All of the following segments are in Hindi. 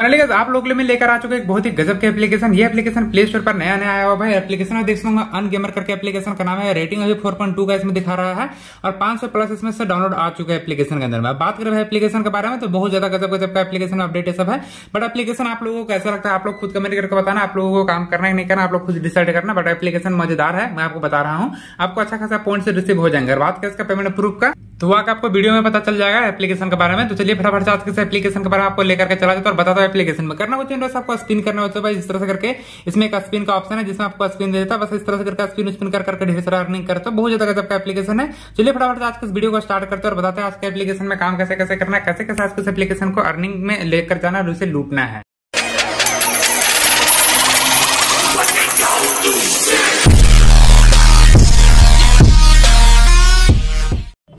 आप लोग मैं लेकर आ चुके एक बहुत ही गजब के एप्लीकेशन ये एप्लीकेशन प्ले स्टोर पर नया नया आया हुआ भाई एप्लीकेशन में देख लूँगा अन गेमर करके एप्लीकेशन का नाम है। रेटिंग अभी 4.2 का इसमें दिखा रहा है। और 500 प्लस इसमें से डाउनलोड आ चुका है एप्लीकेशन के अंदर। में बात करें एप्लीकेशन के बारे में तो बहुत ज़्यादा गजब गजब का एप्लीकेशन अपडेट है सब है। बट एप्लीकेशन आप लोगों को कैसा लगता है? आप लोग खुद कमेंट करके बताना। आप लोगों को काम करना है नहीं करना, आप लोग खुद डिसाइड करना। बट एप्लीकेशन मज़ेदार है, मैं आपको बता रहा हूँ। आपको अच्छा खासा पॉइंट से रिसीव हो जाएँगे। बात करें इसका पेमेंट प्रूफ का तो वहाँ आपको वीडियो में पता चल जाएगा एप्लीकेशन के बारे में। तो चलिए फटाफट से आज के एप्लीकेशन के बारे में आपको लेकर के चला जाता और बताता हूँ एप्लीकेशन में करना कुछ बस आपको स्पिन करना होता है इस तरह से करके। इसमें एक स्पिन का ऑप्शन है जिसमें आपको स्पिन देता है, बस इस तरह से करके स्पिन स्पिन कर करके ढेर सारा अर्निंग करते हो। बहुत ज़्यादा गजब का एप्लीकेशन है। चलिए फटाफट आज के इस वीडियो को स्टार्ट करते हैं और बताते हैं आज के एप्लीकेशन में काम कैसे कैसे करना है, कैसे कैसे आज के एप्लीकेशन को अर्निंग में लेकर जाना और उसे लूटना है।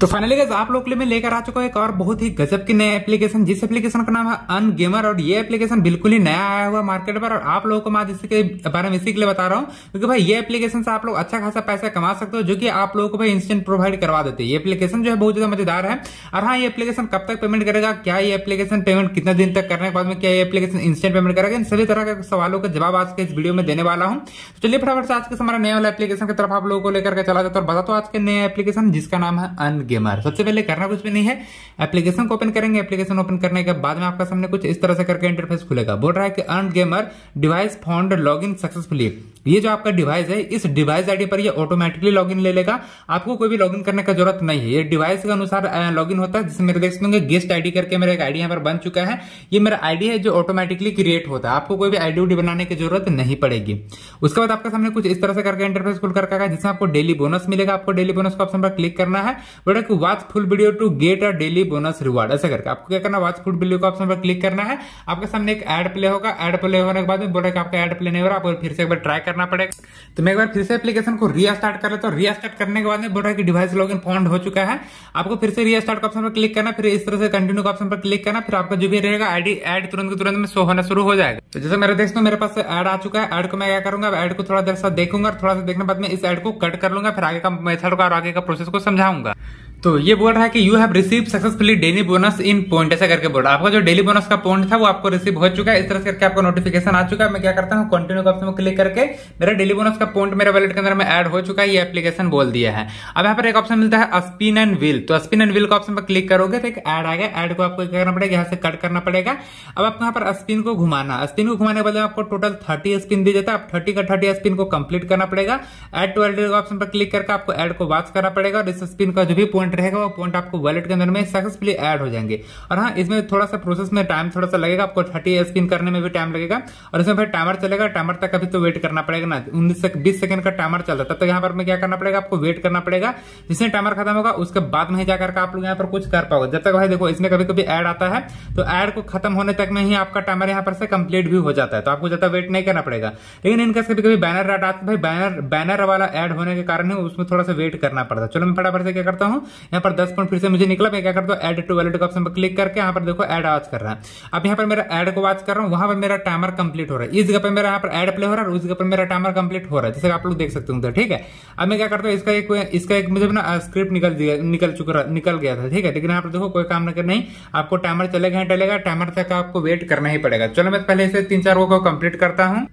तो फाइनली गाइस आप लोग के लिए मैं लेकर आ चुका हूँ एक और बहुत ही गजब की नया एप्लीकेशन जिस एप्लीकेशन का नाम है अन गेमर और ये एप्लीकेशन बिल्कुल ही नया आया हुआ मार्केट पर, और आप लोगों को मैं इसके बारे में इसी के लिए बता रहा हूँ, क्योंकि भाई ये एप्लीकेशन से आप लोग अच्छा खासा पैसा कमा सकते हो, जो कि आप लोगों को भाई इंस्टेंट प्रोवाइड करवा देते हैं। ये एप्लीकेशन जो है बहुत ज़्यादा मज़ेदार है, और हाँ ये एप्लीकेशन कब तक पेमेंट करेगा, क्या ये एप्लीकेशन पेमेंट कितने दिन तक करने के बाद में क्या ये एप्लीकेशन इंस्टेंट पेमेंट करेगा, इन सभी तरह के सवालों का जवाब आज के इस वीडियो में देने वाला हूँ। तो चलिए फटाफट से आज के हमारा नया वाला एप्लीकेशन की तरफ़ आप लोगों को लेकर चला जाता है, और बता तो आज के नए एप्लीकेशन जिसका नाम है अन गेमर सबसे पहले करना कुछ भी नहीं है। एप्लीकेशन को ओपन करेंगे। एप्लीकेशन ओपन करने के बाद में आपका सामने कुछ इस तरह से करके इंटरफेस खुलेगा। बोल रहा है कि earn gamer device found log in successfully ये जो आपका डिवाइस है, इस डिवाइस आईडी पर ये ऑटोमेटिकली लॉगिन ले लेगा। आपको कोई भी लॉगिन करने का ज़रूरत नहीं है। ये डिवाइस के अनुसार लॉगिन होता है, जिसमें मेरे देख सकते गेस्ट आईडी करके मेरा एक आईडी यहाँ पर बन चुका है। ये मेरा आईडी है जो ऑटोमेटिकली क्रिएट होता है। आपको कोई भी आईडी उडी बनाने की ज़रूरत नहीं पड़ेगी। उसके बाद आपके सामने कुछ इस तरह से करके इंटरफेस खुल करके जिसमें आपको डेली बोनस मिलेगा। आपको डेली बोनस का ऑप्शन पर क्लिक करना है। कि watch full video to get a daily bonus reward ऐसा करके आपको क्या करना वॉच फुल वीडियो का ऑप्शन पर क्लिक करना है। आपके सामने एक एड प्ले होगा। एड प्ले होने के बाद में आपका एड प्ले नहीं हो रहा। आपको फिर से एक बार ट्राई करना पड़ेगा। तो मैं एक बार फिर से एप्लीकेशन को रीस्टार्ट कर लेता हूँ। रीस्टार्ट करने के बाद में बोल रहा है कि डिवाइस लॉगिन फाउंड हो चुका है। आपको फिर से रीस्टार्ट का ऑप्शन पर क्लिक करना, फिर इस तरह से कंटिन्यू ऑप्शन पर क्लिक करना, फिर आपका जो भी रहेगा आईडी एड तुरंत तुरंत में शो होना शुरू हो जाएगा। तो जैसे मेरे देख मेरे पास एड आ चुका है एड को मैं क्या करूँगा? एड को थोड़ा देर साथ देखूँगा थोड़ा सा देखने बाद में इस एड को कट कर लूँगा, फिर आगे का मेथड का और आगे का प्रोसेस को समझाऊँगा। तो ये बोल रहा है कि you have receive successfully daily bonus in point ऐसा करके बोल रहा है। आपका जो डेली बोनस का पॉइंट था, वो आपको रिसीव हो चुका है। इस तरह से करके आपको नोटिफिकेशन आ चुका है। मैं क्या करता हूँ कंटिन्यू ऑप्शन में क्लिक करके मेरा डेली बोनस का पॉइंट मेरे वैलेट के अंदर में एड हो चुका है, ये एप्लीकेशन बोल दिया है। अब यहाँ पर एक ऑप्शन मिलता है स्पिन एंड व्हील तो स्पिन एंड व्हील का ऑप्शन पर क्लिक करोगे तो एक एड आएगा एड को आपको क्या करना पड़ेगा? यहाँ से कट करना पड़ेगा। अब आपको यहाँ पर स्पिन को घुमाना। स्पिन को घुमाने के बाद आपको टोटल थर्टी स्पिन दी जाता है। थर्टी का थर्टी स्पिन को कंप्लीट करना पड़ेगा। एड टू एड ऑप्शन पर क्लिक करके आपको एड को वॉच करना पड़ेगा। और इस स्पिन का जो भी पॉइंट रहेगा, वो पॉइंट आपको वॉलेट के अंदर में सक्सेसफुली ऐड हो जाएँगे। और हाँ इसमें थोड़ा सा प्रोसेस में टाइम थोड़ा सा लगेगा, आपको थर्टी स्पिन करने में भी टाइम लगेगा। और इसमें फिर टाइमर चलेगा टाइमर तक अभी तो वेट करना पड़ेगा ना, उन्नीस से बीस सेकंड का टाइमर चल रहा है। तब तक यहाँ पर क्या करना पड़ेगा, आपको वेट करना पड़ेगा। जिसमें टाइमर खत्म होगा, उसके बाद में जाकर आप लोग यहाँ पर कुछ कर पाओगे। जब तक भाई देखो, इसमें कभी कभी एड आता है तो एड को खत्म होने तक में ही आपका टाइमर यहाँ पर से कंप्लीट भी हो जाता है। तो आपको ज़्यादा वेट नहीं करना पड़ेगा। लेकिन इनका कभी कभी बैनर एड आता है भाई बैनर बैनर वाला एड होने के कारण उसमें थोड़ा सा वेट करना पड़ता है। चलो मैं फटाफट से क्या करता हूँ यहाँ पर दस पॉइंट फिर से मुझे निकला, मैं क्या करता हूँ एड टू वैलिड ऑप्शन पर क्लिक करके यहाँ पर देखो एड आवाज़ कर रहा है। अब यहाँ पर मेरा एड को वॉच कर रहा हूँ, वहाँ पर मेरा टाइमर कंप्लीट हो रहा है। इस जगह पर मेरा यहाँ पर एड प्ले हो रहा है उस जगह पर मेरा टाइमर कंप्लीट हो रहा है, जैसे आप लोग देख सकते हो ठीक है? अब मैं क्या करता हूँ, इसका एक इसका एक मुझे ना स्क्रिप्ट निकल निकल चुका निकल गया था, ठीक है? लेकिन यहाँ पर देखो कोई काम नहीं, आपको टाइमर चलेगा टलेगा टाइमर तक आपको वेट करना ही पड़ेगा। चलो, मैं पहले इसे तीन चार को कंप्लीट करता हूँ।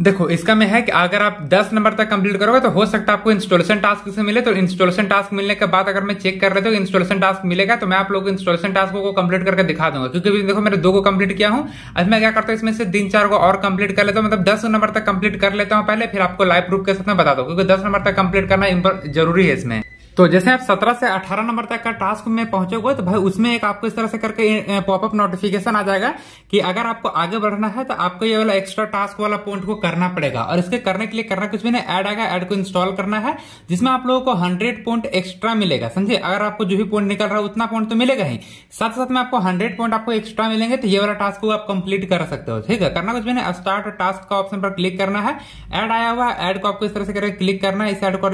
देखो, इसका में है कि अगर आप 10 नंबर तक कंप्लीट करोगे तो हो सकता है आपको इंस्टॉलेशन टास्क से मिले तो इंस्टॉलेशन टास्क मिलने के बाद अगर मैं चेक कर रहे तो इंस्टॉलेशन टास्क मिलेगा तो मैं आप लोग इंस्टॉलेशन टास्क को कंप्लीट करके दिखा दूँगा। क्योंकि देखो, मैंने दो को कंप्लीट किया हूँ, अब मैं क्या करता हूँ, इसमें से तीन, चार को और कंप्लीट कर लेता हूँ मतलब दस नंबर तक कंप्लीट कर लेता हूँ पहले, फिर आपको लाइव प्रूफ के साथ में बता दो, क्योंकि दस नंबर तक कंप्लीट करना ज़रूरी है इसमें। तो जैसे आप 17 से 18 नंबर तक का टास्क में पहुंचोगे तो भाई उसमें एक आपको इस तरह से करके पॉपअप नोटिफिकेशन आ जाएगा कि अगर आपको आगे बढ़ना है तो आपको ये वाला एक्स्ट्रा टास्क वाला पॉइंट को करना पड़ेगा। और इसके करने के लिए करना कुछ भी नहीं ऐड आएगा ऐड को इंस्टॉल करना है, जिसमें आप लोगों को हंड्रेड पॉइंट एक्स्ट्रा मिलेगा। समझे? अगर आपको जो भी पॉइंट निकल रहा है, उतना पॉइंट तो मिलेगा ही। साथ साथ में आपको हंड्रेड पॉइंट आपको एक्स्ट्रा मिलेंगे तो ये वाला टास्क को आप कंप्लीट कर सकते हो। ठीक है? करना कुछ भी नहीं स्टार्ट टास्क का ऑप्शन पर क्लिक करना है। एड आया हुआ एड को आपको इस तरह से करके क्लिक करना है, इस एड को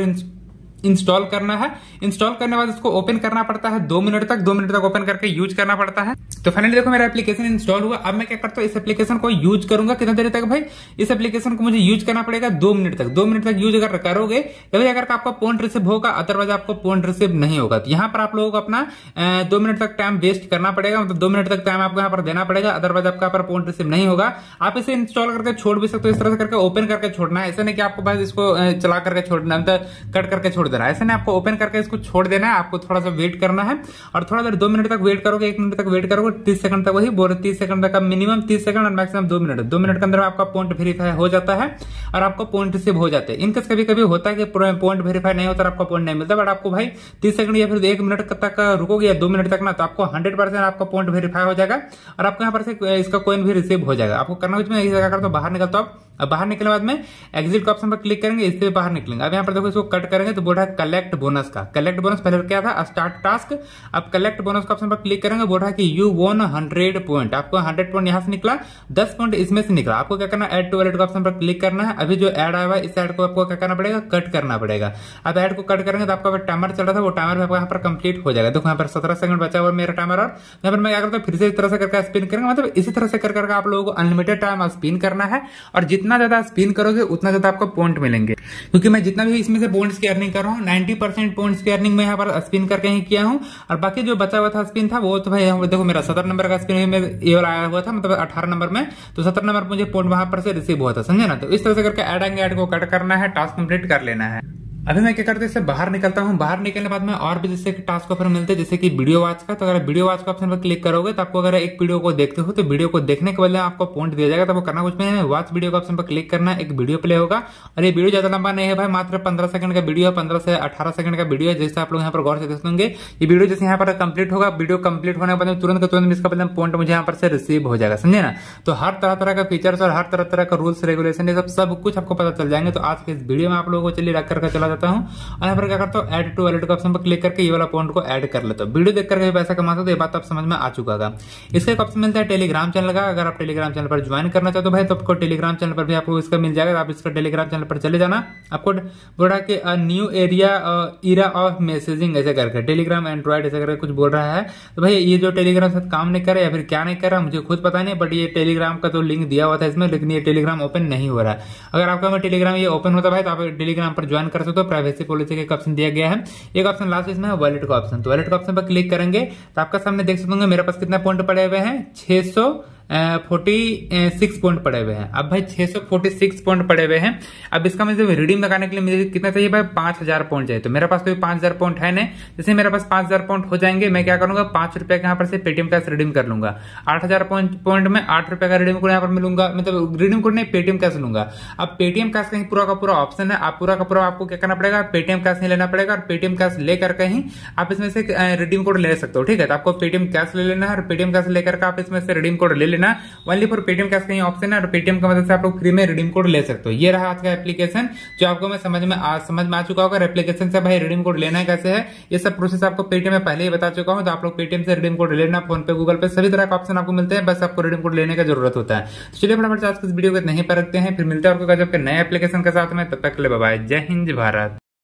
इंस्टॉल करना है। इंस्टॉल करने के बाद इसको ओपन करना पड़ता है दो मिनट तक। दो मिनट तक ओपन करके यूज़ करना पड़ता है। तो फाइनली देखो मेरा एप्लीकेशन इंस्टॉल हुआ। अब मैं क्या करता हूँ, इस एप्लीकेशन को यूज़ करूँगा कितना देर तक भाई? इस एप्लीकेशन को मुझे यूज़ करना पड़ेगा दो मिनट तक। दो मिनट तक यूज़ अगर करोगे तो भाई अगर आपका पॉइंट रिसीव होगा अदरवाइज़ आपको पॉइंट रिसीव नहीं होगा। तो यहाँ पर आप लोगों को अपना दो मिनट तक टाइम वेस्ट करना पड़ेगा। मतलब दो मिनट तक टाइम आपको यहाँ पर देना पड़ेगा अदरवाइज़ आपका पर पॉइंट रिसीव नहीं होगा। आप इसे इंस्टॉल करके छोड़ भी सकते हो। इस तरह से करके ओपन करके छोड़ना है। ऐसा नहीं कि आपको बस इसको चला करके छोड़ना मतलब कट करके छोड़ है ऐसा नहीं आपको ओपन करके इसको छोड़ देना है। आपको थोड़ा सा वेट करना है। और थोड़ा देर दो मिनट तक वेट करोगे, एक मिनट तक वेट करोगे, तीस सेकंड तक वही बोल तीस सेकंड तक मिनिमम तीस सेकंड और मैक्सिमम दो मिनट दो मिनट के अंदर आपका पॉइंट वेरीफाई हो जाता है और आपको पॉइंट रिसीव हो जाते हैं। इनकेस कभी कभी होता है कि पॉइंट वेरीफाई नहीं होता आपको पॉइंट नहीं मिलता। बट आपको भाई तीस सेकंड या फिर एक मिनट तक रुकोगे या दो मिनट तक ना तो आपको हंड्रेड आपका पॉइंट वेरीफाई हो जाएगा। और आपको यहाँ पर से इसका कोइन भी रिसीव हो जाएगा। आपको करना कुछ मैं बाहर निकलता हूँ अब बाहर निकलने बाद में एग्जिट का ऑप्शन पर क्लिक करेंगे, इससे बाहर निकलेंगे। अब यहाँ पर देखो इसको कट करेंगे तो बोल रहा है कलेक्ट बोनस का। कलेक्ट बोनस पहले क्या था? स्टार्ट टास्क अब कलेक्ट बोनस का ऑप्शन पर क्लिक करेंगे, बोल रहा है कि यू वोन हंड्रेड पॉइंट आपको हंड्रेड पॉइंट यहाँ से निकला, दस पॉइंट इसमें से निकला। आपको क्या करना एड टू वैलेट का ऑप्शन पर क्लिक करना है। अभी जो एड आया हुआ इस एड को आपको क्या करना पड़ेगा? कट करना पड़ेगा। अब एड को कट करेंगे तो आपका टाइमर चल रहा था, वो टाइमर आपको यहाँ पर कंप्लीट हो जाएगा। देखो यहाँ पर सत्रह सेकंड बचा हुआ मेरा टाइमर और। यहाँ पर मैं क्या करता हूँ, फिर से इस तरह से करके स्पिन करेंगे। मतलब इसी तरह से कर करके आप लोगों को अनलिमिटेड टाइम स्पिन करना है। और जितना ज़्यादा स्पिन करोगे, उतना ज़्यादा आपको पॉइंट मिलेंगे। क्योंकि मैं जितना भी इसमें से पॉइंट्स की अर्निंग कर रहा हूँ नाइन्टी परसेंट पॉइंट्स की अर्निंग मैं यहाँ पर स्पिन करके ही किया हूँ। और बाकी जो बचा हुआ था स्पिन था, वो तो भाई देखो मेरा सत्रह नंबर का स्पिन ये आया हुआ था मतलब अठारह नंबर में। तो सत्रह नंबर मुझे पॉइंट वहाँ पर से रिसीव हुआ था, समझे ना? तो इस तरह से करके एड एंग एड को कट करना है टास्क कंप्लीट कर लेना है। अभी मैं क्या करते इससे बाहर निकलता हूँ। बाहर निकलने बाद में और भी जैसे टास्क ऑफ़र मिलते हैं, जैसे कि वीडियो वॉच का तो अगर वीडियो वॉच का ऑप्शन पर क्लिक करोगे तो आपको अगर एक वीडियो को देखते हो तो वीडियो को देखने के बदले आपको पॉइंट दिया जाएगा। तो वो करना कुछ नहीं है वॉच वीडियो का ऑप्शन पर क्लिक करना, एक वीडियो प्ले होगा। और ये वीडियो ज़्यादा लंबा नहीं है भाई, मात्र पंद्रह सेकंड का वीडियो है, पंद्रह से अठारह सेकंड का वीडियो है जैसे आप लोग यहाँ पर गौर से देख लेंगे ये वीडियो जैसे यहाँ पर कंप्लीट होगा वीडियो कंप्लीट होने के बाद तुरंत तुरंत इसका बदले पॉइंट मुझे यहाँ पर से रिसीव हो जाएगा, समझे ना? तो हर तरह तरह का फीचर्स और हर तरह तरह का रूल्स रेगुलेशन ये सब सब कुछ आपको पता चल जाएँगे। तो आज के इस वीडियो में आप लोगों को चलिए रख करके चला जाता हूँ और यहाँ पर क्या करता हूँ? एड टू वैलेट का ऑप्शन पर क्लिक करके ये वाला अकाउंट को ऐड कर लेता हूँ। वीडियो देख करके पैसा कमाता तो ये बात आप समझ में आ चुका था इसका एक ऑप्शन मिलता है टेलीग्राम चैनल का। अगर आप टेलीग्राम चैनल पर ज्वाइन करना चाहते हो भाई तो आपको टेलीग्राम चैनल पर भी आपको इसका मिल जाएगा। आप इसका टेलीग्राम चैनल पर चले जाना। आपको बोला कि new area era of messaging ऐसे करके। टेलीग्राम एंड्रॉइड ऐसे करके कुछ बोल रहा है। तो भाई, ये जो टेलीग्राम साथ काम नहीं कर रहा या फिर क्या नहीं कर रहा मुझे खुद पता नहीं बट ये टेलीग्राम का तो लिंक दिया हुआ था इसमें, लेकिन ये टेलीग्राम ओपन नहीं हो रहा है। अगर आपका टेलीग्राम ये ओपन होता है तो आप टेलीग्राम पर ज्वाइन कर सकते हो। प्राइवेसी पॉलिसी का ऑप्शन दिया गया है। एक ऑप्शन लास्ट इसमें है वॉलेट का ऑप्शन तो वॉलेट का ऑप्शन पर क्लिक करेंगे तो आपका सामने देख सकते मेरे पास कितना पॉइंट पड़े हुए हैं? छह सौ फोर्टी सिक्स पॉइंट पड़े हुए हैं। अब भाई छह सौ फोर्टी सिक्स पॉइंट पड़े हुए हैं। अब इसका मुझे रिडीम लगाने के लिए मुझे कितना चाहिए भाई? पाँच हज़ार पॉइंट चाहिए। तो मेरे पास तो पाँच हज़ार पॉइंट है नहीं। जैसे मेरे पास पाँच हज़ार पॉइंट हो जाएँगे, मैं क्या करूँगा? पाँच रुपए यहाँ पर से पेटीएम कैश रिडीम कर लूँगा। आठ हज़ार पॉइंट में आठ रुपए का रिडीम कोड यहाँ पर मिलूँगा। मतलब रिडीम कोड नहीं पेटीएम कैश लूँगा? अब पेटीएम कैश कहीं पूरा का पूरा ऑप्शन है। आप पूरा का पूरा आपको क्या करना पड़ेगा? पेटीएम कैश नहीं लेना पड़ेगा। और पेटीएम कैश लेकर कहीं आप इसमें से रिडीम कोड ले सकते हो। ठीक है? तो आपको पेटीएम कैश ले लेना है और पेटीएम कैश लेकर आप इसमें से रिडीम कोड ले लेना। वनली और पेटीएम कैश का ऑप्शन है और पेटीएम की मदद से आप लोग फ्री में रिडीम कोड ले सकते हो। ये रहा आज का एप्लीकेशन जो आपको मैं समझ में आ, समझ में आ चुका होगा एप्लीकेशन से भाई रिडीम कोड लेना है कैसे है ये सब प्रोसेस आपको पेटीएम में पहले ही बता चुका हूँ तो आप लोग पेटीएम से रिडीम कोड लेना फ़ोन पे गूगल पे सभी तरह का ऑप्शन आपको मिलते हैं बस आपको रिडीम कोड लेने की ज़रूरत होता है। तो चलिए फटाफट आज इस वीडियो को नहीं पर रखते हैं फिर मिलते हैं आपको गजब के नए एप्लीकेशन के साथ में तब तक ले बाय जय हिंद भारत।